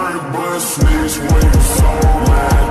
But snitch when so.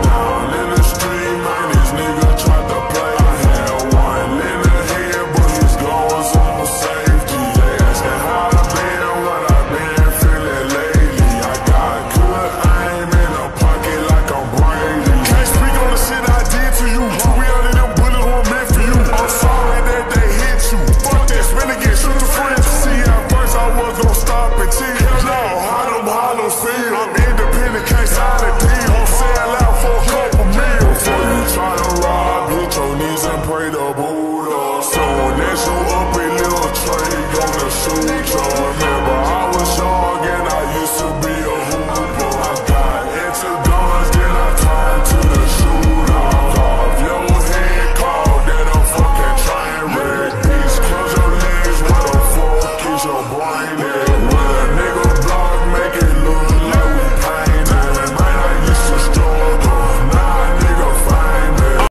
So when That's you up in Little Trey, gonna shoot. Remember, I was young and I used to be a hooper. I got into guns, then I turned to the. Off your head, call that I'm fucking train wreck. Bitch, cause your legs the fuck your brain?